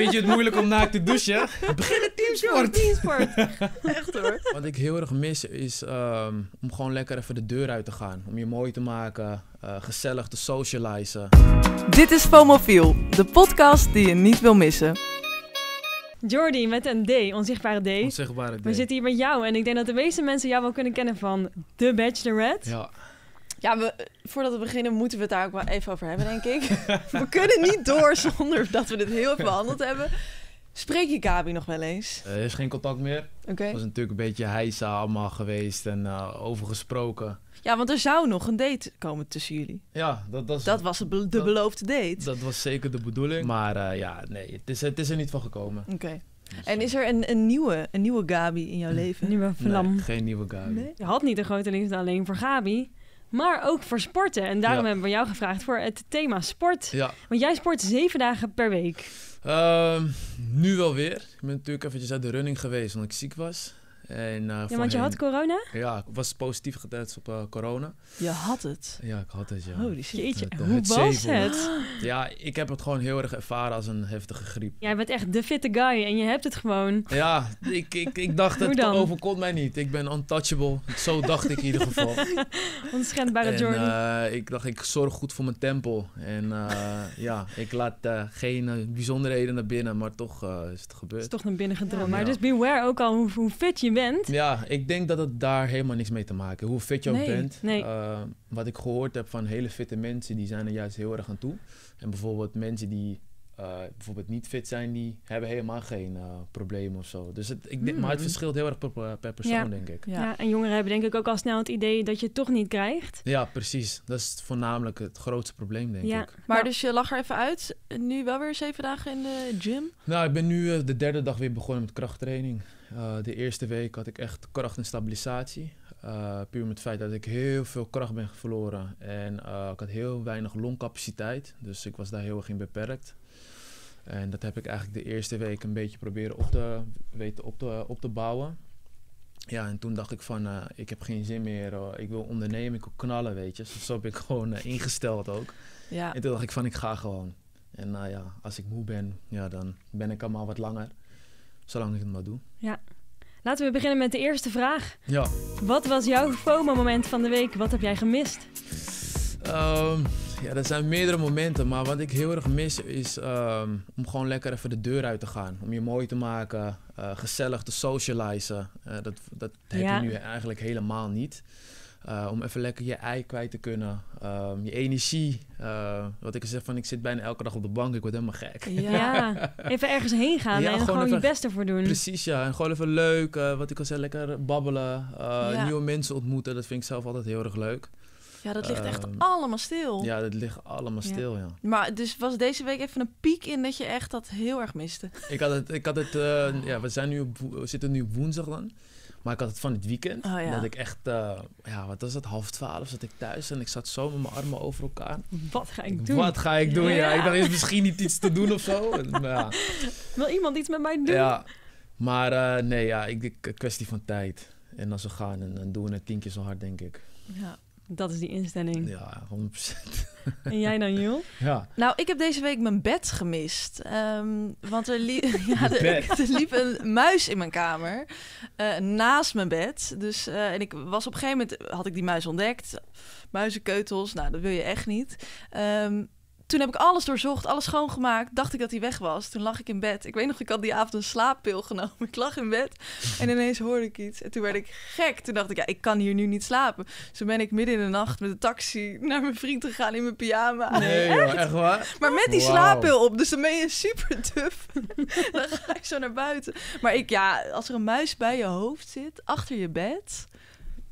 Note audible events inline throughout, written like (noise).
Vind je het moeilijk om naakt te douchen? (laughs) Begin met teamsport. Teamsport. (laughs) Echt hoor. Wat ik heel erg mis is ehm, om gewoon lekker even de deur uit te gaan. Om je mooi te maken, eh, gezellig te socializen. Dit is FOMOFIEL, de podcast die je niet wil missen. Jordi met een D, onzichtbare D. Onzichtbare We ding. zitten hier met jou en ik denk dat de meeste mensen jou wel kunnen kennen van The Bachelorette. Ja, Ja, we, voordat we beginnen moeten we het daar ook wel even over hebben, denk ik. (laughs) we kunnen niet door zonder dat we dit heel even behandeld hebben. Spreek je Gabi nog wel eens? er is geen contact meer. Oké. Het was natuurlijk een beetje heisa allemaal geweest en eh, over gesproken. Ja, want er zou nog een date komen tussen jullie. Ja, dat, dat, is- Dat was de, be- de Dat- beloofde date. dat was zeker de bedoeling. Maar eh, ja, nee, het is, het is er niet van gekomen. Oké. En is er een, een, nieuwe, een nieuwe Gabi in jouw leven? Nieuwe vlam. Nee, geen nieuwe guy. Nee? Je had niet een grote liefde alleen voor Gabi, maar ook voor sporten. En daarom Ja. hebben we jou gevraagd voor het thema sport. Ja, Want jij sport zeven dagen per week. Ehm, nu wel weer. Ik ben natuurlijk eventjes uit de running geweest omdat ik ziek was. En, eh, Ja, want je had corona? Ja, ik was positief getest op eh, corona. Je had het. Ja, ik had het, ja. Holy shit. Jeetje, het, hoe het was het? Ja, ik heb het gewoon heel erg ervaren als een heftige griep. Jij bent echt de fitte guy en je hebt het gewoon. Ja, ik, ik, ik dacht het overkomt mij niet. Ik ben untouchable. Zo dacht ik in ieder geval. (laughs) Onschendbare eh, ik dacht, ik zorg goed voor mijn tempel. En eh, ja, ik laat eh, geen eh, bijzonderheden naar binnen, maar toch eh, is het Het gebeurd. is toch naar binnen gedroomd. Ja. Maar dus beware ook al hoe, hoe fit je bent. Ja, ik denk dat het daar helemaal niks mee te maken heeft. Hoe fit je ook Nee, bent. nee. eh, wat ik gehoord heb van hele fitte mensen, die zijn er juist heel erg aan toe. En bijvoorbeeld mensen die eh, bijvoorbeeld niet fit zijn, die hebben helemaal geen eh problemen of zo. Dus het, ik denk, maar het Hmm. verschilt heel erg per, per persoon, Ja. denk ik. Ja. Ja. en jongeren hebben denk ik ook al snel het idee dat je het toch niet krijgt. Ja, precies. Dat is voornamelijk het grootste probleem, denk Ja. ik. Maar dus je lag er even uit. Nu wel weer zeven dagen in de gym. Nou, ik ben nu de derde dag weer begonnen met krachttraining. Eh, de eerste week had ik echt kracht en stabilisatie. Eh, puur met het feit dat ik heel veel kracht ben verloren. En eh, ik had heel weinig longcapaciteit. Dus ik was daar heel erg in beperkt. En dat heb ik eigenlijk de eerste week een beetje proberen op te, weten op te, op te bouwen. Ja, en toen dacht ik van, ik heb geen zin meer. ik wil ondernemen, ik wil knallen, weet je. Dus zo heb ik (laughs) gewoon ingesteld ook. Ja. En toen dacht ik van, ik ga gewoon. En nou ja, als ik moe ben, ja, dan ben ik allemaal wat langer. Zolang ik het maar doe. Laten we beginnen met de eerste vraag. Ja. Wat was jouw FOMO-moment van de week? Wat heb jij gemist? Ehm, ja, er zijn meerdere momenten, maar wat ik heel erg mis is ehm, om gewoon lekker even de deur uit te gaan. Om je mooi te maken, eh, gezellig te socializen. Eh, dat dat heb Ja. je nu eigenlijk helemaal niet. Eh, om even lekker je ei kwijt te kunnen. Ehm, je energie. eh, wat ik zeg van, ik zit bijna elke dag op de bank, ik word helemaal gek. Ja. (laughs) Even ergens heen gaan Ja, en gewoon gewoon je best ervoor doen. Precies, ja. En gewoon even leuk. eh, wat ik al zei, lekker babbelen. Ja. Nieuwe mensen ontmoeten. Dat vind ik zelf altijd heel erg leuk. Ja, dat ligt echt Ehm, allemaal stil. Ja, dat ligt allemaal Ja. stil, ja. Maar dus was deze week even een piek in dat je echt dat heel erg miste. Ik had het, ik had het ja, we, zijn nu op, we zitten nu op woensdag dan. Maar ik had het van het weekend. Oh, ja. Dat ik echt, eh, ja, wat was het, half twaalf zat ik thuis. En ik zat zo met mijn armen over elkaar. Wat ga ik doen? Wat ga ik doen? Ja. Ja. ik dacht, is misschien niet iets te doen of zo. (laughs) En, ja, Wil iemand iets met mij doen? ja. Maar eh, nee, ja, ik denk een kwestie van tijd. En als we gaan, en dan doen we het tien keer zo hard, denk ik. Ja. Dat is die instelling. Ja, 100%. En jij dan, Jul? (laughs) Ja. Nou, ik heb deze week mijn bed gemist. Ehm, want er, li- (laughs) ja, er, (laughs) er liep een muis in mijn kamer. eh, naast mijn bed. Dus, eh, en ik was op een gegeven moment, had ik die muis ontdekt. Muizenkeutels, nou dat wil je echt niet. Ehm, toen heb ik alles doorzocht, alles schoongemaakt. Dacht ik dat hij weg was. Toen lag ik in bed. Ik weet nog, ik had die avond een slaappil (laughs) genomen. Ik lag in bed en ineens hoorde ik iets. En toen werd ik gek. Toen dacht ik, ja, ik kan hier nu niet slapen. Dus toen ben ik midden in de nacht met de taxi naar mijn vriend gegaan in mijn pyjama. Nee, (laughs) joh, echt waar? Maar met die slaappil op, dus dan ben je super duf. (laughs) dan ga je zo naar buiten. Maar ik, ja, als er een muis bij je hoofd zit, achter je bed.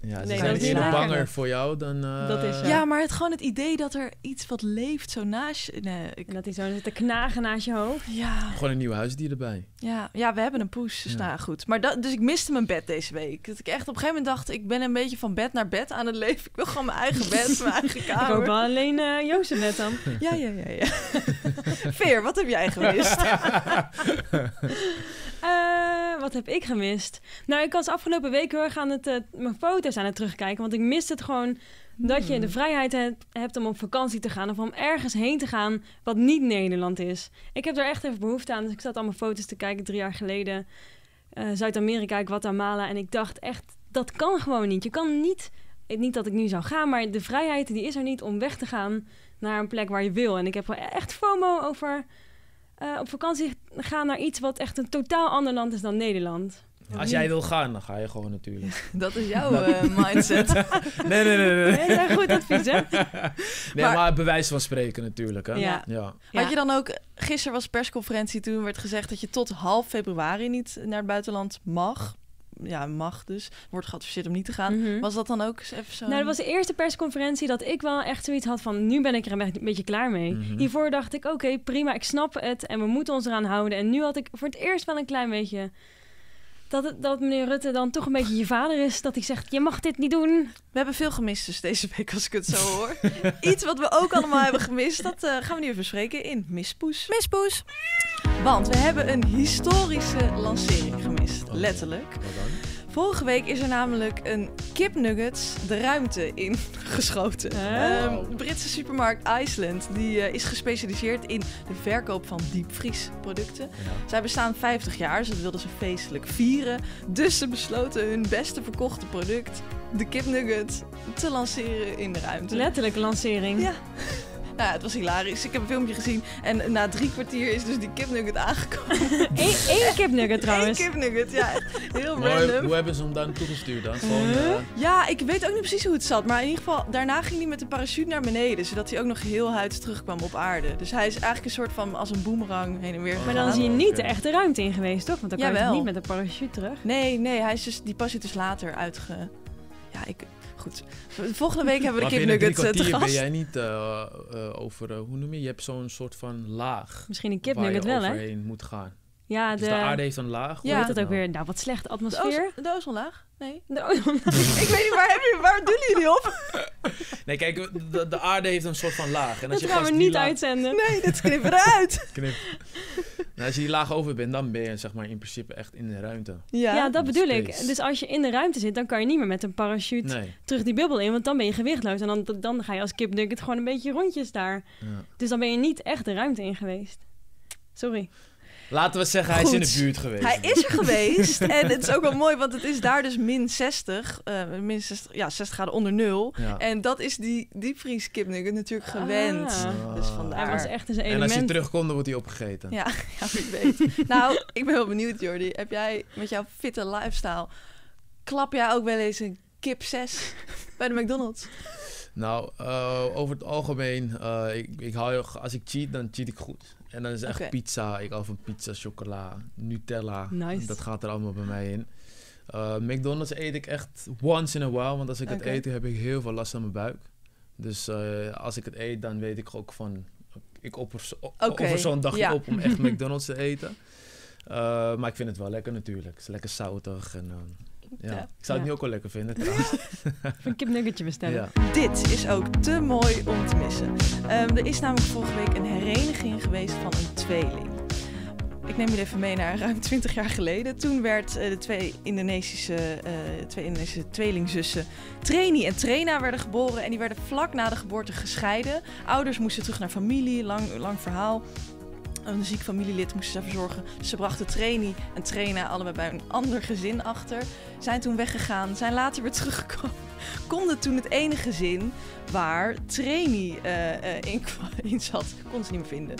Ja, ze Nee, zijn dat is banger voor jou dan... eh, Dat is, Ja, Ja. maar het, gewoon het idee dat er iets wat leeft zo naast je. Nee, ik, En dat hij zo zit te knagen naast je hoofd. ja, Gewoon een nieuw huisdier erbij. ja, ja, we hebben een poes. Dus Ja. nou goed. Maar dat, dus ik miste mijn bed deze week. Dat ik echt op een gegeven moment dacht, ik ben een beetje van bed naar bed aan het leven. Ik wil gewoon mijn eigen bed, (laughs) mijn eigen Ik kamer. hoop wel alleen eh Jozef net dan. (laughs) Ja, ja, ja, ja. (laughs) Veer, wat heb jij gemist? Eh, wat heb ik gemist? Nou, ik was afgelopen week heel erg aan het, eh, mijn foto's aan het terugkijken. Want ik miste het gewoon Dat je de Hmm. vrijheid hebt, hebt om op vakantie te gaan of om ergens heen te gaan wat niet Nederland is. Ik heb daar echt even behoefte aan. Dus ik zat allemaal foto's te kijken drie jaar geleden. eh, Zuid-Amerika, Guatemala. En ik dacht echt, dat kan gewoon niet. Je kan niet, niet dat ik nu zou gaan, maar de vrijheid die is er niet om weg te gaan naar een plek waar je wil. En ik heb wel echt FOMO over eh, op vakantie gaan naar iets wat echt een totaal ander land is dan Nederland. Als jij wil gaan, dan ga je gewoon natuurlijk. (laughs) Dat is jouw eh, mindset. (laughs) Nee, nee, nee. nee. Nee, dat is goed advies, hè? Nee, Maar- maar, bewijs van spreken natuurlijk. Hè? Ja. ja. Ja. Had je dan ook... Gisteren was persconferentie, toen werd gezegd dat je tot half februari niet naar het buitenland mag. Ja, mag dus. Wordt geadviseerd om niet te gaan. Mhm. Was dat dan ook eens even zo? Nou, dat was de eerste persconferentie dat ik wel echt zoiets had van... nu ben ik er een be- beetje klaar mee. Mhm. Hiervoor dacht ik, oké, prima, ik snap het... en we moeten ons eraan houden. En nu had ik voor het eerst wel een klein beetje... Dat, dat meneer Rutte dan toch een beetje je vader is. Dat hij zegt, je mag dit niet doen. We hebben veel gemist dus deze week, als ik het zo hoor. (laughs) Iets wat we ook allemaal hebben gemist, dat eh, gaan we nu even bespreken in Mispoes. Mispoes! Want we hebben een historische lancering gemist, letterlijk. Vorige week is er namelijk een kipnuggets de ruimte in (laughs) geschoten. Huh? Ehm, de Britse supermarkt Iceland die, eh, is gespecialiseerd in de verkoop van diepvriesproducten. Ja. Zij bestaan 50 jaar, dus dat wilden ze feestelijk vieren. Dus ze besloten hun beste verkochte product, de kipnugget, te lanceren in de ruimte. Letterlijke lancering. Ja. Nou ja, het was hilarisch. Ik heb een filmpje gezien en na drie kwartier is dus die kipnugget aangekomen. (laughs) Eén één kipnugget Eén trouwens. kipnugget, ja. Heel Hoe, random. hoe hebben ze hem daar naartoe gestuurd dan? Gewoon, Huh? eh, Ja, ik weet ook niet precies hoe het zat. Maar in ieder geval, daarna ging hij met de parachute naar beneden. Zodat hij ook nog heel huids terugkwam op aarde. Dus hij is eigenlijk een soort van als een boemerang heen en weer Maar Maar dan is hij Oh, niet oké. de echte ruimte in geweest, toch? Want dan kan je niet met een parachute terug. Nee, nee, hij is dus, die pas is dus later uitge... Ja, ik... Goed. Volgende week hebben we de kipnuggets eh, te kwartier ben gast. jij niet eh, eh, over, hoe noem je? Je hebt zo'n soort van laag. Misschien een waar kipnugget je wel, hè? overheen moet gaan. Ja, Dus de... de aarde heeft een laag. Hoe Ja. heet dat ook Nou, weer? Nou, wat slechte De, atmosfeer. de ozonlaag? Nee. (laughs) De (laughs) ik weet niet, waar, heb je, waar doelen jullie op? (laughs) Nee, kijk, de, de aarde heeft een soort van laag. En als Dat je gaan we niet laag uitzenden. Nee, dit knippen eruit. knipt, nou, als je die laag over bent, dan ben je zeg maar in principe echt in de ruimte. Ja. Ja, dat bedoel ik. Dus als je in de ruimte zit, dan kan je niet meer met een parachute Nee. terug die bubbel in, want dan ben je gewichtloos. En dan, dan ga je als kipnugget gewoon een beetje rondjes daar. Ja. Dus dan ben je niet echt de ruimte in geweest. Sorry. Laten we zeggen, hij is in de buurt geweest. Hij is er geweest. en het is ook wel mooi, want het is daar dus min 60. eh, min 60, ja, 60 graden onder nul. Ja. En dat is die diepvrieskipnugget natuurlijk gewend. Ah. Dus Hij vandaar. was echt een En als hij element. terugkomt, dan wordt hij opgegeten. Ja, (laughs) ja, wie weet. nou, ik ben wel benieuwd, Jordi. Heb jij met jouw fitte lifestyle... klap jij ook wel eens een kip 6 bij de McDonald's? Nou, eh, over het algemeen, eh, ik, ik hou, als ik cheat, dan cheat ik goed. En dan is het echt pizza. Ik hou van pizza, chocola, Nutella. Nice. Dat gaat er allemaal bij mij in. Eh, McDonald's eet ik echt once in a while. Want als ik het eet, heb ik heel veel last aan mijn buik. Dus eh, als ik het eet, dan weet ik ook van... Ik offer, zo- o- Oké, offer zo'n dagje ja. op om echt (laughs) McDonald's te eten. Eh, maar ik vind het wel lekker natuurlijk. Het is lekker zoutig. En, ja. Ja. Ik zou het Ja. nu ook wel lekker vinden trouwens. (laughs) Een kipnuggetje bestellen. Ja. Dit is ook te mooi om te missen. Ehm, er is namelijk vorige week een hereniging geweest van een tweeling. Ik neem jullie even mee naar (laughs) ruim 20 jaar geleden. Toen werd eh, de twee Indonesische, eh, twee Indonesische tweelingzussen Traini en Trena werden geboren. En die werden vlak na de geboorte gescheiden. Ouders moesten terug naar familie, lang, lang verhaal. Een ziek familielid moesten ze verzorgen. Ze brachten Traini en Trena allebei bij een ander gezin achter. Zijn toen weggegaan, zijn later weer (laughs) teruggekomen. Konden toen het ene gezin waar Traini eh, eh, in, (laughs) in zat, kon ze niet meer vinden.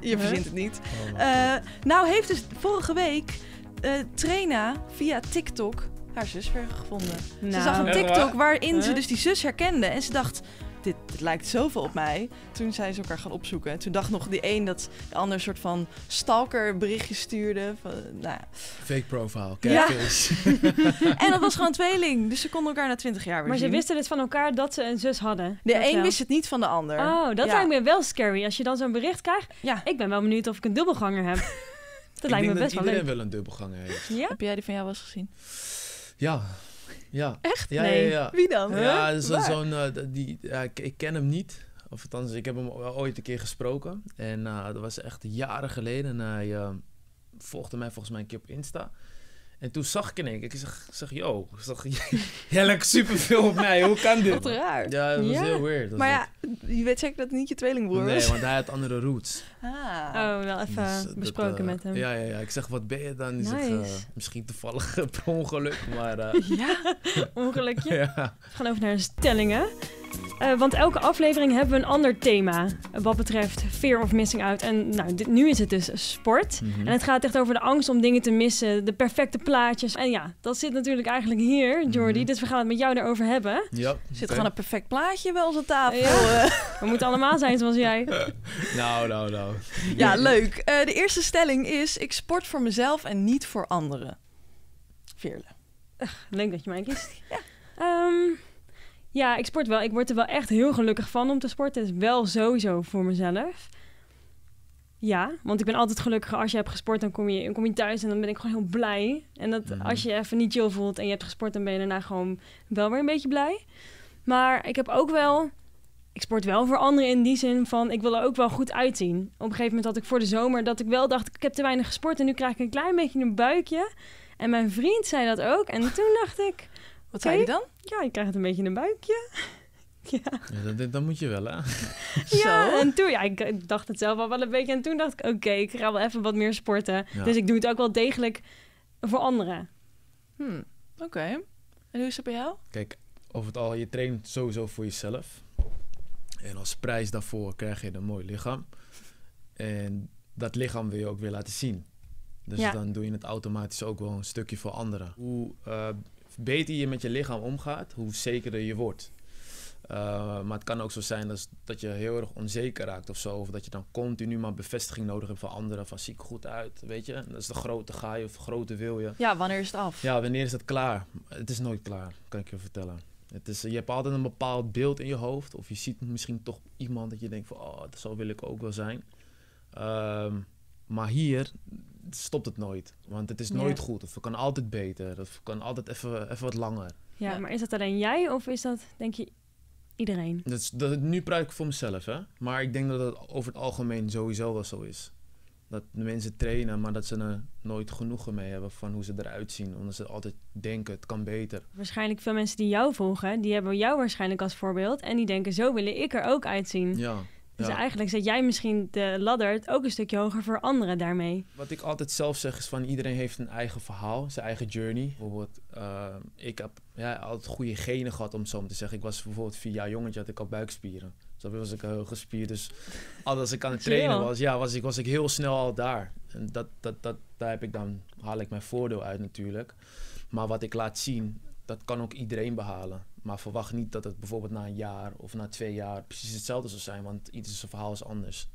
Je Huh? verzint het niet. Oh Eh, nou heeft dus vorige week eh Trena via TikTok haar zus weer gevonden. Nou, Ze zag een TikTok waar? waarin ze dus die zus herkende. En ze dacht, dit, dit lijkt zoveel op mij. Toen zijn ze elkaar gaan opzoeken. En toen dacht nog die een dat de ander een soort van stalker berichtje stuurde. Van, nou ja. Fake profile, Ja. (laughs) En dat was gewoon een (laughs) tweeling. Dus ze konden elkaar na twintig jaar weer maar ze wisten dus van elkaar dat ze een zus hadden. De Dat een wel. wist het niet van de ander. Oh, dat Ja. lijkt me wel scary. Als je dan zo'n bericht krijgt. Ja. Ik ben wel benieuwd of ik een dubbelganger heb. (laughs) Dat ik lijkt me denk best dat wel iedereen leuk. wel een dubbelganger heeft. Ja? Heb jij die van jou wel eens gezien? Ja. Ja. Echt? Ja, Nee. ja, ja. Wie dan? Ja, zo- zo'n, eh, die, ja, ik, ik ken hem niet. Of althans, ik heb hem ooit een keer gesproken. En eh, dat was echt jaren geleden. En hij eh, volgde mij volgens mij een keer op Insta. En toen zag ik in één keer, ik zeg, ik zeg yo, ik zeg, jij lijkt superveel op mij, hoe kan dit? Wat raar. Ja, dat was Ja. heel weird. Maar ja, je weet zeker dat het niet je tweelingbroer Nee, is. want hij had andere roots. (laughs) Ah. Oh, wel even Dus, dat, besproken eh, met hem. Ja, ja, ja. Ik zeg, wat ben je dan? Die zegt, Nice. eh, misschien toevallig (laughs) per ongeluk, maar eh, (laughs) Ja, Ongelukje. ja. We gaan over naar de stellingen. Eh, want elke aflevering hebben we een ander thema eh, wat betreft fear of missing out. En nou, dit, nu is het dus sport. Mhm. En het gaat echt over de angst om dingen te missen, de perfecte plaatjes. En ja, dat zit natuurlijk eigenlijk hier, Jordi. Mhm. Dus we gaan het met jou daarover hebben. Ja, zit gewoon een perfect plaatje bij onze tafel. Ja. eh. We moeten allemaal zijn zoals jij. (laughs) Nou, nou, nou. Ja, leuk. Eh, de eerste stelling is: ik sport voor mezelf en niet voor anderen. Veerle. Leuk dat je mij kiest. Ja. Ja, ik sport wel. Ik word er wel echt heel gelukkig van om te sporten. Het is wel sowieso voor mezelf. Ja, want ik ben altijd gelukkiger als je hebt gesport. Dan kom je, dan kom je thuis en dan ben ik gewoon heel blij. En dat Mhm. als je even niet chill voelt en je hebt gesport, dan ben je daarna gewoon wel weer een beetje blij. Maar ik heb ook wel... Ik sport wel voor anderen in die zin van... Ik wil er ook wel goed uitzien. Op een gegeven moment had ik voor de zomer dat ik wel dacht... Ik heb te weinig gesport en nu krijg ik een klein beetje een buikje. En mijn vriend zei dat ook. En toen dacht ik... Wat zei je dan? Ja, je krijgt een beetje een buikje. (laughs) ja. Ja, dat, dat moet je wel, hè? ja, Zo. en toen... Ja, ik, ik dacht het zelf al wel een beetje. En toen dacht ik, oké, ik ga wel even wat meer sporten. Ja. Dus ik doe het ook wel degelijk voor anderen. Hmm, Oké. En hoe is het bij jou? Kijk, over het al, je traint sowieso voor jezelf. En als prijs daarvoor krijg je een mooi lichaam. En dat lichaam wil je ook weer laten zien. Dus Ja. dan doe je het automatisch ook wel een stukje voor anderen. Hoe eh, beter je met je lichaam omgaat, hoe zekerder je wordt. Uh, maar het kan ook zo zijn dat, dat je heel erg onzeker raakt of zo. Of dat je dan continu maar bevestiging nodig hebt van anderen. Van zie ik goed uit, weet je. Dat is de grote ga je of de grote wil je. Ja, wanneer is het af? Ja, wanneer is het klaar? Het is nooit klaar, kan ik je vertellen. Het is, je hebt altijd een bepaald beeld in je hoofd. Of je ziet misschien toch iemand dat je denkt van... Oh, dat zo wil ik ook wel zijn. Ehm, maar hier stopt het nooit. Want het is Ja. nooit goed. Of het kan altijd beter. Of het kan altijd even, even wat langer. Ja, Ja. maar is dat alleen jij of is dat, denk je, iedereen? Dat is, dat, nu praat ik voor mezelf, hè. Maar ik denk dat het over het algemeen sowieso wel zo is. Dat de mensen trainen, maar dat ze er nooit genoegen mee hebben van hoe ze eruit zien. Omdat ze altijd denken, het kan beter. Waarschijnlijk veel mensen die jou volgen, die hebben jou waarschijnlijk als voorbeeld. En die denken, zo wil ik er ook uitzien. Ja. Dus ja. eigenlijk zet jij misschien de ladder ook een stukje hoger voor anderen daarmee. Wat ik altijd zelf zeg is van iedereen heeft een eigen verhaal, zijn eigen journey. Bijvoorbeeld, eh, ik heb ja, altijd goede genen gehad om het zo maar te zeggen. Ik was bijvoorbeeld vier jaar jongetje, had ik al buikspieren. Zo was ik heel gespierd. Dus altijd als ik aan het trainen was, ja, was ik, was ik heel snel al daar. En dat, dat, dat, daar heb ik dan, haal ik mijn voordeel uit natuurlijk. Maar wat ik laat zien, dat kan ook iedereen behalen. Maar verwacht niet dat het bijvoorbeeld na een jaar of na twee jaar precies hetzelfde zal zijn. Want ieders verhaal is anders.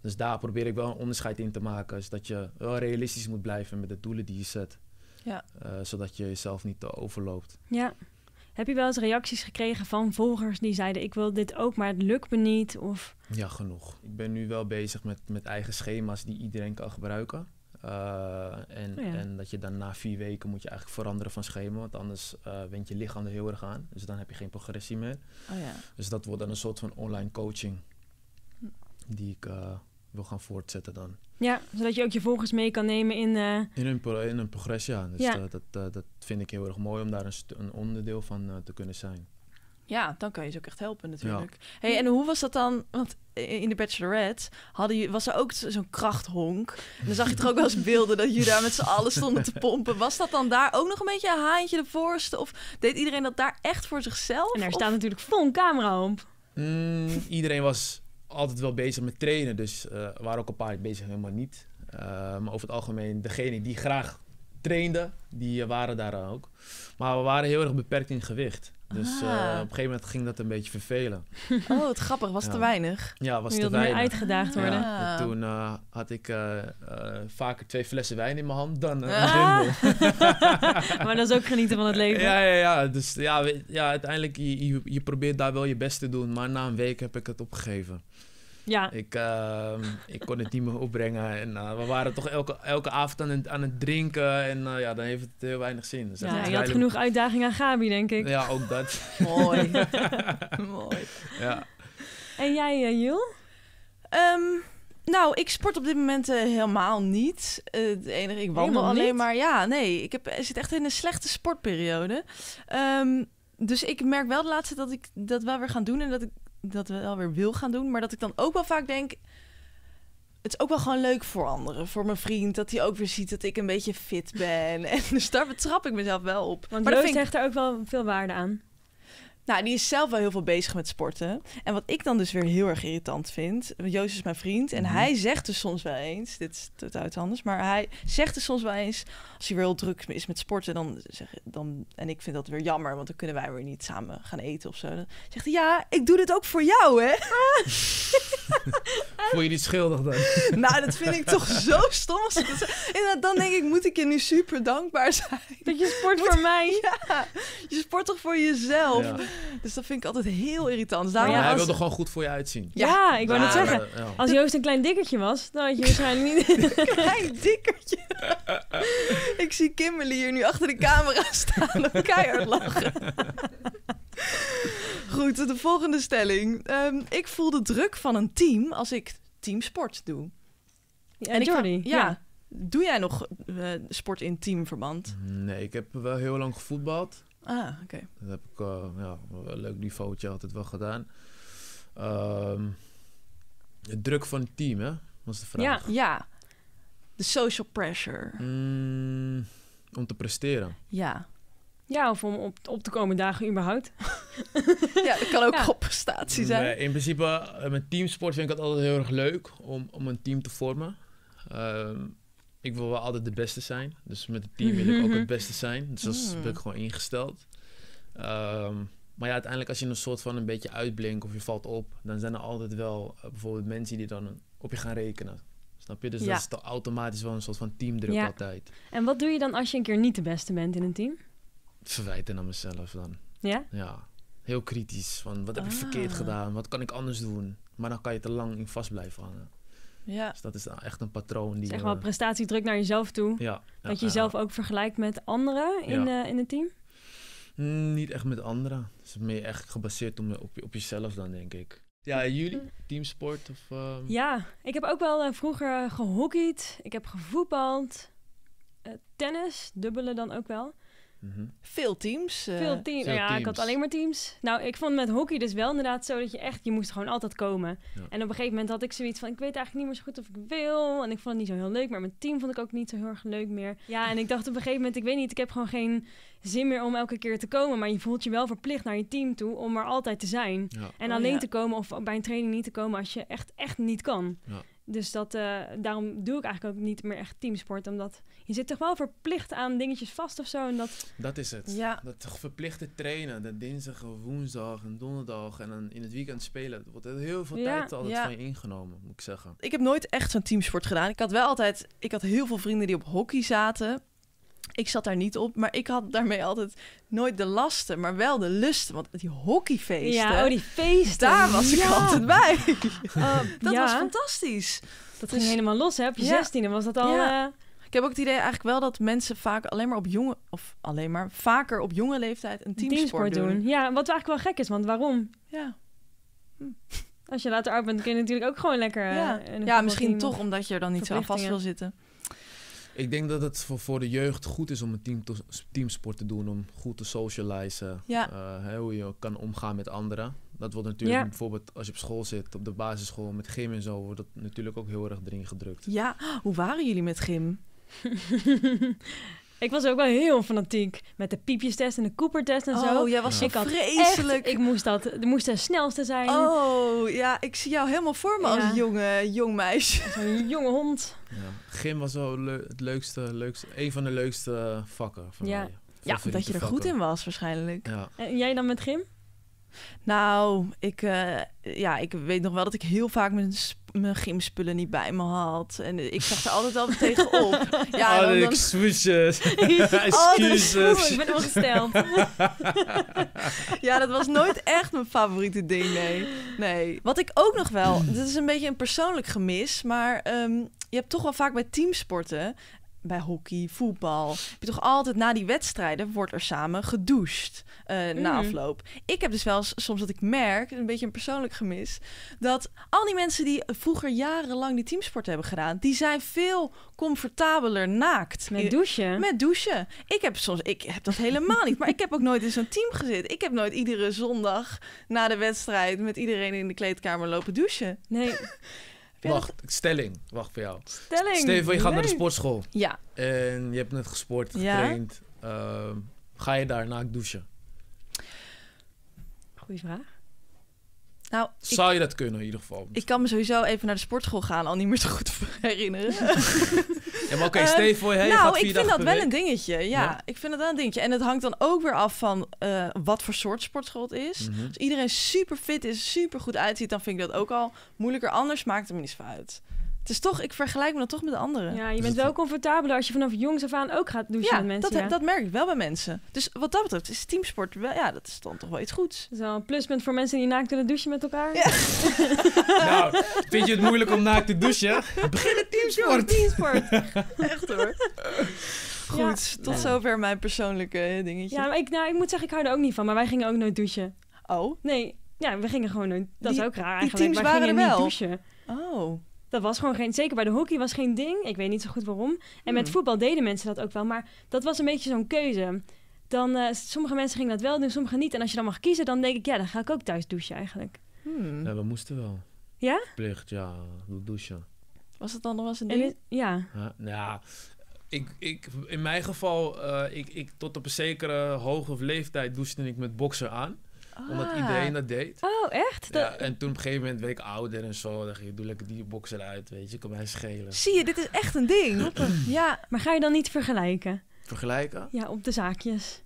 Dus daar probeer ik wel een onderscheid in te maken. Dus dat je wel realistisch moet blijven met de doelen die je zet. Ja. Eh, zodat je jezelf niet te overloopt. Ja. Heb je wel eens reacties gekregen van volgers die zeiden: Ik wil dit ook, maar het lukt me niet? Of Ja, genoeg. Ik ben nu wel bezig met, met eigen schema's die iedereen kan gebruiken. Eh, en, Oh ja. en dat je dan na vier weken moet je eigenlijk veranderen van schema. Want anders eh went je lichaam er heel erg aan. Dus dan heb je geen progressie meer. Oh ja. Dus dat wordt dan een soort van online coaching. Die ik eh, wil gaan voortzetten dan. ja, zodat je ook je volgers mee kan nemen in. In een, pro- in een progressie, ja. Dus Ja. eh, dat, eh, dat vind ik heel erg mooi om daar een, een onderdeel van te kunnen zijn. Ja, dan kan je ze ook echt helpen natuurlijk. Hey, en hoe was dat dan? Want in de Bachelorette hadden je, was er ook zo- zo'n krachthonk. En dan zag je toch ook wel eens beelden dat je daar met z'n allen stonden te pompen. Was dat dan daar ook nog een beetje een haantje de voorste? Of deed iedereen dat daar echt voor zichzelf? en daar Of- staat natuurlijk vol camera op. Mm, iedereen was altijd wel bezig met trainen, dus eh, er waren ook een paar bezig helemaal niet. Eh, maar over het algemeen, degene die graag trainden, die waren daar ook. Maar we waren heel erg beperkt in gewicht. Dus eh, Ah. op een gegeven moment ging dat een beetje vervelen. Oh, wat grappig. Was het te weinig? Ja, was Je te weinig. uitgedaagd worden. Ja. En toen eh, had ik eh, vaker twee flessen wijn in mijn hand dan Ah. een dumbbell. (laughs) maar dat is ook genieten van het leven. Ja, ja, ja. Dus ja, ja uiteindelijk, je, je, je probeert daar wel je best te doen. Maar na een week heb ik het opgegeven. Ja, Ik, ehm, ik kon het niet meer opbrengen. En eh, we waren toch elke, elke avond aan het, aan het drinken. En eh, ja, dan heeft het heel weinig zin. Dus ja, je had eigenlijk- genoeg uitdaging aan Gabi, denk ik. Ja, ook dat. Mooi. (laughs) Mooi. ja. En jij, uh, Jul? Ehm, Nou, ik sport op dit moment eh, helemaal niet. Eh, het enige, ik wandel Helemaal alleen niet? maar. Ja, nee, ik heb, ik zit echt in een slechte sportperiode. Ehm, dus ik merk wel de laatste dat ik dat wel weer gaan doen en dat ik dat wel weer wil gaan doen, maar dat ik dan ook wel vaak denk. Het is ook wel gewoon leuk voor anderen, voor mijn vriend, dat hij ook weer ziet dat ik een beetje fit ben. (laughs) En dus daar betrap ik mezelf wel op. Want maar Joost vind hecht er ook wel veel waarde aan. Nou, die is zelf wel heel veel bezig met sporten. En wat ik dan dus weer heel erg irritant vind. Joost is mijn vriend. En Mhm. hij zegt dus soms wel eens. Dit is totaal iets anders. Maar hij zegt dus soms wel eens. Als hij weer heel druk is met sporten. Dan zeg, dan, en ik vind dat weer jammer. Want dan kunnen wij weer niet samen gaan eten of zo. Dan zegt hij. Ja, ik doe dit ook voor jou, hè? (laughs) Voel je niet schuldig dan? (laughs) nou, dat vind ik toch zo stom. En dan denk ik. Moet ik je nu super dankbaar zijn? Dat je sport voor mij. (laughs) Ja, je sport toch voor jezelf? Ja. (laughs) Dus dat vind ik altijd heel irritant. Dus Maar daarom ja, hij als- wilde gewoon goed voor je uitzien. Ja, Ja. ik wou net zeggen. ja. Als Joost een klein dikkertje was, dan had je (laughs) waarschijnlijk niet... klein dikkertje. (laughs) ik zie Kimberly hier nu achter de camera staan en keihard lachen. Goed, de volgende stelling. Ehm, ik voel de druk van een team als ik teamsport doe. Ja, ik vraag- Jordi. ja. Doe jij nog eh, sport in teamverband? Nee, ik heb wel heel lang gevoetbald. Ah, oké. Dat heb ik eh, ja, wel een leuk niveautje altijd wel gedaan. Ehm, de druk van het team, hè? Was de vraag. Ja. Ja. De social pressure. Mm, om te presteren. Ja. Ja, of om op, op te komen dagen überhaupt. (laughs) Ja, dat kan ook Ja. op prestatie zijn. Nee, in principe, eh, met teamsport vind ik het altijd heel erg leuk om, om een team te vormen. Ehm, ik wil wel altijd de beste zijn. Dus met het team wil ik ook het beste zijn. Dus dat is- Mm. ben ik gewoon ingesteld. Ehm, maar ja, uiteindelijk als je een soort van een beetje uitblinkt of je valt op, dan zijn er altijd wel eh, bijvoorbeeld mensen die dan op je gaan rekenen. Snap je? Dus Ja. dat is toch automatisch wel een soort van teamdruk Ja. altijd. En wat doe je dan als je een keer niet de beste bent in een team? Verwijten aan mezelf dan. Ja? Ja, heel kritisch. Van wat heb ik Ah. verkeerd gedaan? Wat kan ik anders doen? Maar dan kan je te lang in vast blijven hangen. Ja. Dus dat is dan echt een patroon die... Zeg maar eh, prestatiedruk naar jezelf toe. ja, dat je jezelf ook vergelijkt met anderen in, eh, in een team? Mm, niet echt met anderen. Het is meer echt gebaseerd op, op, op jezelf dan, denk ik. Ja, jullie? Teamsport? Of, ehm, Ja, ik heb ook wel eh, vroeger gehockeyd. Ik heb gevoetbald. Tennis, dubbele dan ook wel. Veel teams. eh, Veel teams. veel ja, ik had teams. alleen maar teams. Nou, ik vond met hockey dus wel inderdaad zo dat je echt, je moest gewoon altijd komen. Ja. En op een gegeven moment had ik zoiets van, ik weet eigenlijk niet meer zo goed of ik wil. En ik vond het niet zo heel leuk, maar mijn team vond ik ook niet zo heel erg leuk meer. Ja, en ik dacht op een gegeven moment, ik weet niet, ik heb gewoon geen zin meer om elke keer te komen. Maar je voelt je wel verplicht naar je team toe om er altijd te zijn. Ja. En Oh, alleen ja. te komen of bij een training niet te komen als je echt, echt niet kan. Dus dat, eh, daarom doe ik eigenlijk ook niet meer echt teamsport. Omdat je zit toch wel verplicht aan dingetjes vast of zo. En dat, Dat is het. Ja. Dat verplichte trainen. De dinsdag, woensdag en donderdag en dan in het weekend spelen. Er wordt heel veel Ja. tijd altijd Ja. van je ingenomen, moet ik zeggen. Ik heb nooit echt zo'n teamsport gedaan. Ik had wel altijd, ik had heel veel vrienden die op hockey zaten. Ik zat daar niet op, maar ik had daarmee altijd nooit de lasten, maar wel de lusten. Want die hockeyfeesten, ja, oh, die feesten. daar was ik Ja. altijd bij. (laughs) Oh, Dat ja, was fantastisch. dat Dus- ging helemaal los, hè? Op je zestiende was dat al... Eh, Ik heb ook het idee eigenlijk wel dat mensen vaak alleen maar op jonge, of alleen maar vaker op jonge leeftijd een teamsport, doen. Ja, wat eigenlijk wel gek is, want waarom? Ja, Als je later oud bent, kun je natuurlijk ook gewoon lekker... eh, ja. ja misschien toch omdat je er dan niet zo aan vast wil zitten. Ik denk dat het voor, voor de jeugd goed is om een team te- teamsport te doen. Om goed te socializen. Ja. Eh, hoe je kan omgaan met anderen. Dat wordt natuurlijk Ja. bijvoorbeeld als je op school zit, op de basisschool met gym en zo, wordt dat natuurlijk ook heel erg erin gedrukt. Ja, hoe waren jullie met gym? (laughs) ik was ook wel heel fanatiek. Met de piepjestest en de Cooper-test en zo. Oh, jij was Ja. zo Ik had vreselijk. Echt, ik moest dat... Er moest de snelste zijn. Oh, ja, ik zie jou helemaal voor me Ja. als jonge, jong meisje. (laughs) Zo'n jonge hond. Ja. Gym was wel het leukste, leukste, een van de leukste vakken van Ja. mij. Ja, dat je er goed in was waarschijnlijk. Ja. En jij dan met gym? Nou, ik, eh, ja, ik weet nog wel dat ik heel vaak mijn, mijn gymspullen niet bij me had. En ik zag er altijd al tegenop. (laughs) Ja, dan, dan, (laughs) (laughs) excuses. Oh, dat is Oeh, ik ben ongesteld. ja, dat was nooit echt mijn favoriete ding, nee. nee. Wat ik ook nog wel, dit is een beetje een persoonlijk gemis, maar ehm, je hebt toch wel vaak bij teamsporten bij hockey, voetbal, heb je toch altijd na die wedstrijden wordt er samen gedoucht eh, na Mhm. afloop. Ik heb dus wel eens soms dat ik merk, een beetje een persoonlijk gemis, dat al die mensen die vroeger jarenlang die teamsport hebben gedaan, die zijn veel comfortabeler naakt. Met douchen. Met douchen. Ik heb soms, ik heb dat helemaal niet, maar ik heb ook nooit in zo'n team gezeten. Ik heb nooit iedere zondag na de wedstrijd met iedereen in de kleedkamer lopen douchen. Nee, (laughs) Wacht, stelling. Wacht voor jou. stelling. Stel je gaat naar de sportschool? Ja. en je hebt net gesport, Ja. getraind. Ehm, ga je daar naakt douchen? Goeie vraag. Nou, ik, Zou je dat kunnen in ieder geval? ik kan me sowieso even naar de sportschool gaan, al niet meer zo goed (laughs) herinneren. (laughs) Ja, maar oké, Eh, stel je voor, hey, je nou, ik vind dat wel week. een dingetje. Ja, Ja? ik vind dat wel een dingetje. En het hangt dan ook weer af van eh, wat voor soort sportschool het is. Mhm. Als iedereen super fit is, super goed uitziet, dan vind ik dat ook al moeilijker. Anders maakt het me niet zo uit. Het is toch, ik vergelijk me dan toch met de anderen. Ja, je Is bent het- wel comfortabeler als je vanaf jongs af aan ook gaat douchen Ja, met mensen. dat, ja. dat merk ik wel bij mensen. Dus wat dat betreft is teamsport wel, ja, dat is dan toch wel iets goeds. Dat is wel een pluspunt voor mensen die naakt willen douchen met elkaar. Ja. (laughs) Nou, vind je het moeilijk om naakt te douchen? (laughs) Begin een teamsport. Teamsport. (laughs) Echt hoor. Goed, Ja. tot zover mijn persoonlijke eh, dingetje. Ja, maar ik, nou, ik moet zeggen, ik hou er ook niet van. Maar wij gingen ook nooit douchen. Oh, Nee, ja, we gingen gewoon nooit. Dat Die- is ook raar die eigenlijk. teams wij waren gingen er niet wel. douchen. oh. Dat was gewoon geen... Zeker bij de hockey was geen ding. Ik weet niet zo goed waarom. En met Hmm. voetbal deden mensen dat ook wel. Maar dat was een beetje zo'n keuze. Dan, eh, sommige mensen gingen dat wel doen, sommige niet. En als je dan mag kiezen, dan denk ik... Ja, dan ga ik ook thuis douchen eigenlijk. Hmm. Ja, we moesten wel. Ja? Plicht, ja, douchen. Was het dan nog wel eens een En ding? ja. Ja, nou, ik, ik, in mijn geval, eh, ik, ik tot op een zekere hoogte of leeftijd douchte ik met bokser aan. Omdat Ah. iedereen dat deed. Oh, echt? Dat- Ja, en toen op een gegeven moment werd ik ouder en zo. Dan ik, doe lekker die bokser uit, weet je. Kan mij schelen. Zie je, dit is echt een ding. ja, Maar ga je dan niet vergelijken? Vergelijken? Ja, op de zaakjes.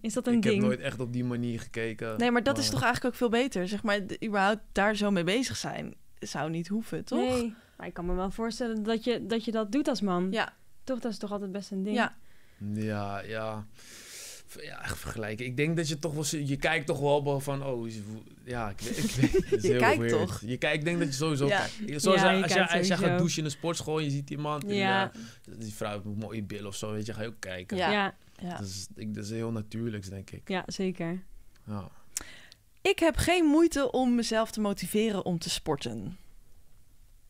Is dat een ik ding? heb nooit echt op die manier gekeken. nee, maar dat is toch eigenlijk ook veel beter. Zeg maar, überhaupt daar zo mee bezig zijn zou niet hoeven, toch? Nee. Maar ik kan me wel voorstellen dat je dat, je dat doet als man. Ja, Toch, dat is toch altijd best een ding. ja. Ja, ja. Ja, echt vergelijken. Ik denk dat je toch wel... Je kijkt toch wel wel van... Oh, is- ja, ik, weet- ik weet (laughs) Je heel kijkt weird. toch? Je kijkt, ik denk dat je sowieso Ja. kijkt. Zoals Ja, als, je als, gaat douchen in een sportschool... en je ziet iemand... en, Ja. eh, die vrouw heeft een mooie bil of zo, weet je. Ga je ook kijken. Ja. Ja. Dat, is, ik, dat is heel natuurlijks, denk ik. ja, zeker. Ja. Ik heb geen moeite om mezelf te motiveren om te sporten.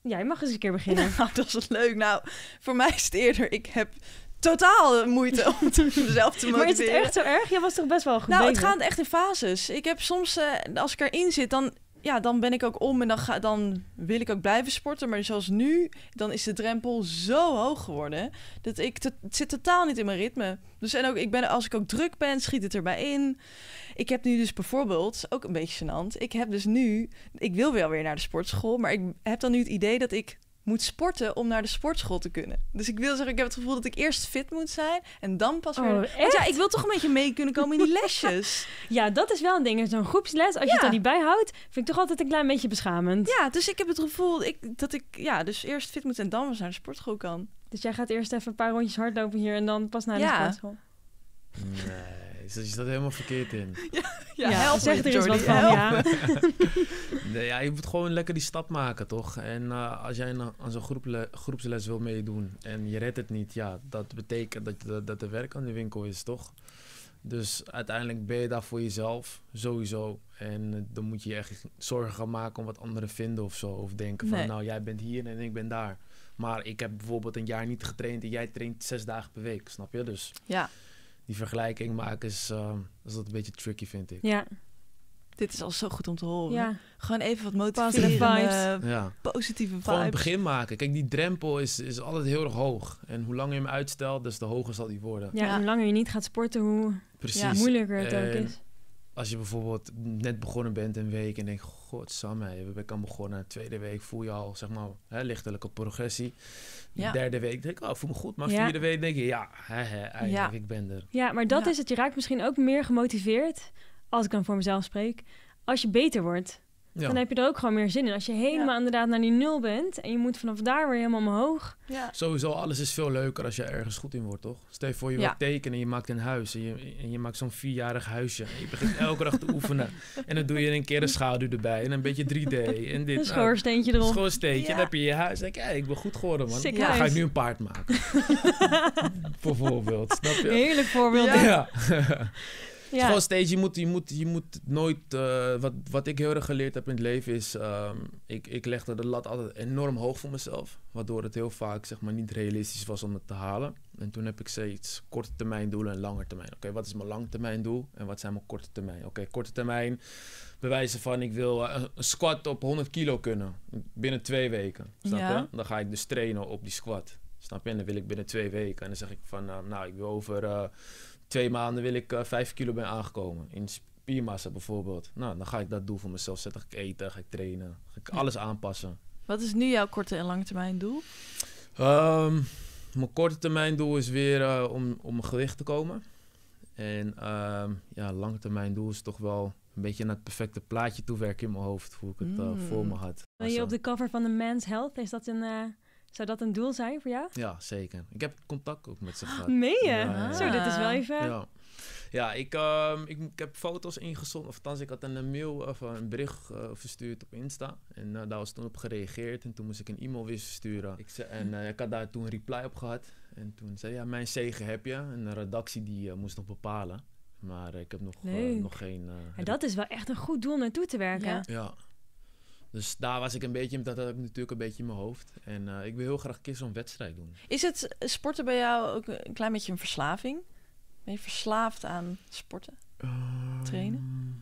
Jij mag eens een keer beginnen. (laughs) Nou, dat is leuk. Nou, voor mij is het eerder, ik heb totaal moeite om (laughs) mezelf te motiveren. maar is het echt zo erg? Jij was toch best wel goed Nou, het gaat echt in fases. Ik heb soms, eh, als ik erin zit, dan, ja, dan ben ik ook om en dan, ga, dan wil ik ook blijven sporten. Maar zoals nu, dan is de drempel zo hoog geworden dat ik het zit totaal niet in mijn ritme. Dus en ook, ik ben, als ik ook druk ben, schiet het erbij in. Ik heb nu dus bijvoorbeeld, ook een beetje gênant, ik heb dus nu, ik wil wel weer naar de sportschool, maar ik heb dan nu het idee dat ik moet sporten om naar de sportschool te kunnen. Dus ik wil zeggen, ik heb het gevoel dat ik eerst fit moet zijn en dan pas Oh, weer... Want echt? ja, ik wil toch een beetje mee kunnen komen in die lesjes. (laughs) Ja, dat is wel een ding. In Zo'n groepsles, als je het er niet bij houdt, vind ik toch altijd een klein beetje beschamend. Ja, dus ik heb het gevoel ik, dat ik ja, dus eerst fit moet en dan pas naar de sportschool kan. Dus jij gaat eerst even een paar rondjes hardlopen hier en dan pas naar de Ja. sportschool. Nee, je zit helemaal verkeerd in. (laughs) Ja, help zeg me, er eens wat van. Ja. (laughs) Nee, ja, je moet gewoon lekker die stap maken, toch? En eh, als jij aan zo'n groeple- groepsles wil meedoen en je redt het niet, ja, dat betekent dat, dat, dat er werk aan de winkel is, toch? Dus uiteindelijk ben je daar voor jezelf, sowieso. En eh, dan moet je je echt zorgen gaan maken om wat anderen vinden of zo. Of denken van, Nee. nou, jij bent hier en ik ben daar. Maar ik heb bijvoorbeeld een jaar niet getraind en jij traint zes dagen per week, snap je? Dus Ja, die vergelijking maken is, eh, is dat een beetje tricky, vind ik. Ja, dit is al zo goed om te horen. ja. Gewoon even wat motiverende, Ja. positieve vibes. Gewoon het begin maken. Kijk, die drempel is, is altijd heel erg hoog. En hoe langer je hem uitstelt, des te hoger zal die worden. ja, Ja. hoe langer je niet gaat sporten, hoe Precies. Ja, moeilijker het ook is. Als je bijvoorbeeld net begonnen bent een week en denkt, godsamme, ik ben kan begonnen. De tweede week voel je al, zeg maar, hè, lichtelijke progressie. De Ja. derde week denk ik, oh, voel me goed. Maar Ja. vierde week denk je, ja, hè, Ja. ik ben er. Ja, maar dat Ja. is het. Je raakt misschien ook meer gemotiveerd, als ik dan voor mezelf spreek, als je beter wordt. Ja. Dan heb je er ook gewoon meer zin in. Als je helemaal Ja. inderdaad naar die nul bent en je moet vanaf daar weer helemaal omhoog. Ja. Sowieso, alles is veel leuker als je ergens goed in wordt, toch? Stel je voor, je Ja. wilt tekenen en je maakt een huis. En je, en je maakt zo'n vierjarig huisje. En je begint elke dag te oefenen. En dan doe je een keer een schaduw erbij. En een beetje 3D. En dit. Een nou, schoorsteentje een erop. schoorsteentje. Ja. Dan heb je je huis. Dan denk je, hey, ik ben goed geworden, man. Dan ga ik nu een paard maken. (laughs) Bijvoorbeeld, snap je? Heerlijk voorbeeld. Ja. (laughs) Ja. Ja. Het is gewoon steeds, je moet, je moet, je moet nooit... eh, wat, wat ik heel erg geleerd heb in het leven is... ehm, ik, ik legde de lat altijd enorm hoog voor mezelf. Waardoor het heel vaak zeg maar, niet realistisch was om het te halen. En toen heb ik steeds korte termijn doelen en lange termijn. Oké, wat is mijn lange termijn doel en wat zijn mijn korte termijn? Oké, korte termijn bewijzen van ik wil eh, een squat op 100 kilo kunnen. Binnen twee weken. Snap Ja. je? Dan ga ik dus trainen op die squat. Snap je? En dan wil ik binnen twee weken. En dan zeg ik van, eh, nou, ik wil over twee maanden wil ik eh, vijf kilo ben aangekomen. In spiermassa bijvoorbeeld. Nou, dan ga ik dat doel voor mezelf zetten. Ga ik eten, ga ik trainen. Ga ik alles aanpassen. Wat is nu jouw korte en lange termijn doel? Ehm, mijn korte termijn doel is weer eh, om, om mijn gewicht te komen. En ehm ja, lange termijn doel is toch wel een beetje naar het perfecte plaatje toe werken in mijn hoofd. Hoe ik het eh, Mm. voor me had. Ben je op de cover van de Men's Health? Is dat een, eh, zou dat een doel zijn voor jou? Ja, zeker. Ik heb contact ook met ze gehad. Meen je? Ja, ja, ja. Zo, dit is wel even... Ja, ja ik, ehm, ik, ik heb foto's ingezonden. Of althans, ik had een mail of een bericht eh, verstuurd op Insta. En eh, daar was toen op gereageerd. En toen moest ik een e-mail weer versturen. Ik zei, en eh, ik had daar toen een reply op gehad. En toen zei ja, mijn zegen heb je. En de redactie die eh, moest nog bepalen. Maar ik heb nog, nog geen... eh, En dat is wel echt een goed doel naartoe te werken. Ja. Ja. Dus daar was ik een beetje, dat had ik natuurlijk een beetje in mijn hoofd. En eh, ik wil heel graag een keer zo'n wedstrijd doen. Is het eh, sporten bij jou ook een klein beetje een verslaving? Ben je verslaafd aan sporten? Trainen?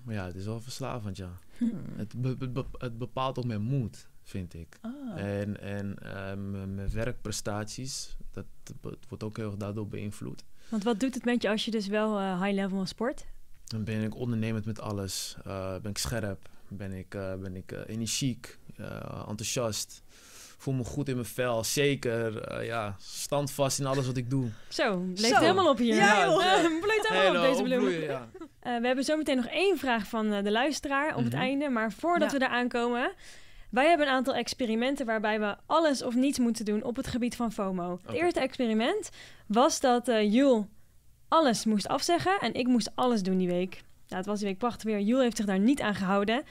Ehm, Ja, het is wel verslavend, ja. Hmm. Het, be- be- be- het bepaalt ook mijn moed, vind ik. Ah. En, en eh, mijn werkprestaties, dat, dat wordt ook heel erg daardoor beïnvloed. Want wat doet het met je als je dus wel high level sport? Dan ben ik ondernemend met alles. eh, ben ik scherp, ben ik, eh, ben ik eh, energiek, eh, enthousiast. Voel me goed in mijn vel, zeker. eh, ja, standvast in alles wat ik doe. Zo, leeft Zo. helemaal op hier. Ja, joh. (laughs) Eh, helemaal op deze ja. (laughs) Eh, we hebben zometeen nog één vraag van eh, de luisteraar op het Mhm. einde. Maar voordat Ja. we daar aankomen... Wij hebben een aantal experimenten waarbij we alles of niets moeten doen op het gebied van FOMO. Het eerste experiment was dat eh Jul alles moest afzeggen en ik moest alles doen die week. Nou, het was die week prachtig weer. Jul heeft zich daar niet aan gehouden.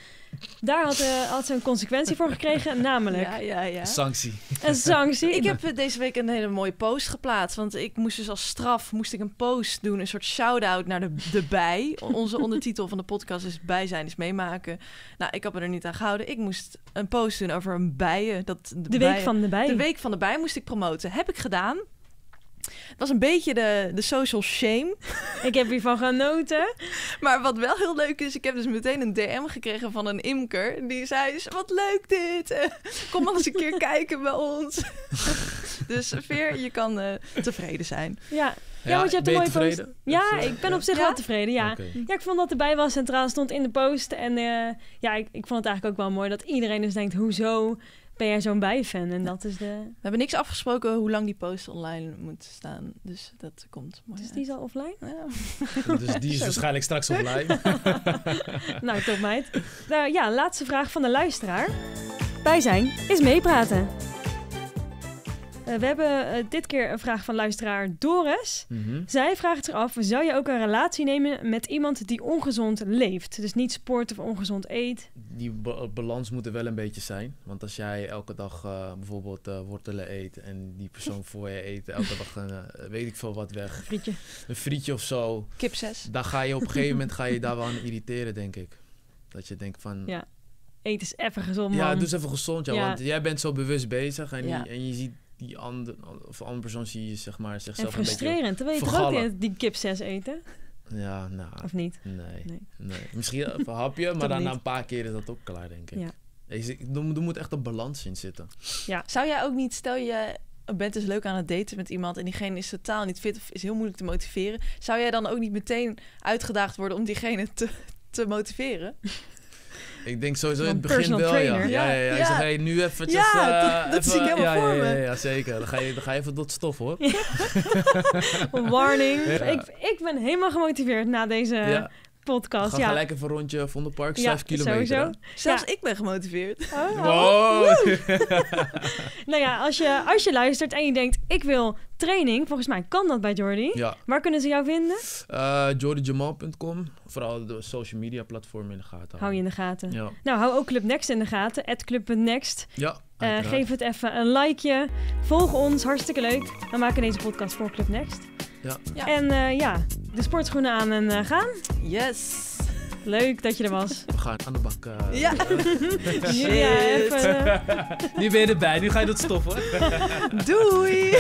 Daar had, eh, had ze een consequentie voor gekregen, (laughs) namelijk Ja, ja, ja. Sanctie. een sanctie. Ik heb deze week een hele mooie post geplaatst. Want ik moest dus als straf moest ik een post doen. Een soort shout-out naar de, de bij. Onze (laughs) ondertitel van de podcast is bij zijn is meemaken. Nou, ik heb me er niet aan gehouden. Ik moest een post doen over een bijen. Dat, de week bijen- van de bij. De week van de bij moest ik promoten. Heb ik gedaan. Het was een beetje de, de social shame. (laughs) Ik heb hiervan genoten. Maar wat wel heel leuk is, ik heb dus meteen een DM gekregen van een imker. Die zei, wat leuk dit. (laughs) Kom maar eens een keer (laughs) kijken bij ons. dus Veer, je kan eh, tevreden zijn. Ja, ja, want je hebt een mooie post. Ja, eh, ik ben op zich Ja? wel tevreden, ja. Ja, ik vond dat erbij was centraal stond in de post. En eh, ja, ik, ik vond het eigenlijk ook wel mooi dat iedereen dus denkt... hoezo ben jij zo'n bijfan? En dat is de... We hebben niks afgesproken hoe lang die post online moet staan. Dus dat komt mooi Dus die is al offline? Ja. Dus die is waarschijnlijk straks online. (laughs) nou, top meid. Nou, ja, laatste vraag van de luisteraar. Bij zijn is meepraten. Eh, we hebben eh, dit keer een vraag van luisteraar Doris. Mhm. Zij vraagt zich af, zou je ook een relatie nemen met iemand die ongezond leeft? Dus niet sport of ongezond eet. Die ba- balans moet er wel een beetje zijn. Want als jij elke dag eh, bijvoorbeeld eh, wortelen eet en die persoon voor je eet elke dag een, eh, weet ik veel wat weg, Frietje. een frietje of zo, Kip 6. dan ga je op een gegeven moment ga je daar wel aan irriteren, denk ik. Dat je denkt van, Ja. Eet is even gezond, man. ja, doe eens even gezond, ja, Ja. want jij bent zo bewust bezig en, Ja. die, en je ziet die andere, of andere persoon zie je zeg maar en zichzelf een beetje... frustrerend. Terwijl je toch ook vergallen. die, die kip 6 eten? Ja, nou, Of niet? nee, Nee. nee. Misschien een hapje, (laughs) maar Toch dan na niet. een paar keer is dat ook klaar, denk ik. Ja. Er, is- moet- moet echt een balans in zitten. Zou jij ook niet, stel je bent dus leuk aan het daten met iemand en diegene is totaal niet fit of is heel moeilijk te motiveren. Zou jij dan ook niet meteen uitgedaagd worden om diegene te, te motiveren? Ik denk sowieso in het begin wel, ja. Ja, ja, ja. Ik Ja. zeg, hey, nu eventjes... Ja, eh, dat- dat even- zie ik helemaal ja, voor ja, me. Ja, ja, zeker. Dan ga, je, dan ga je even tot stof, hoor. (laughs) Warning. Ja. Ik, ik ben helemaal gemotiveerd na deze Ja. Podcast. Ga Ja. gelijk even een rondje Vondelpark, Ja, 5 kilometer. sowieso. Zelfs Ja. ik ben gemotiveerd. Oh, oh. Wow! (laughs) Nou ja, als je, als je luistert en je denkt, ik wil training, volgens mij kan dat bij Jordi. ja, Waar kunnen ze jou vinden? uh, jordyjamal.com. Vooral de social media platformen in de gaten Hou je in de gaten. Ja, Nou, hou ook Club Next in de gaten. Club.next. ja Eh, geef het even een likeje. Volg ons, hartstikke leuk. We maken deze podcast voor Club Next. Ja. Ja. En eh, ja, de sportschoenen aan en eh, gaan. Yes. Leuk dat je er was. We gaan aan de bak. eh, Ja. (laughs) Julia, Shit. even... eh, nu ben je erbij, nu ga je dat stoppen. Doei. (laughs)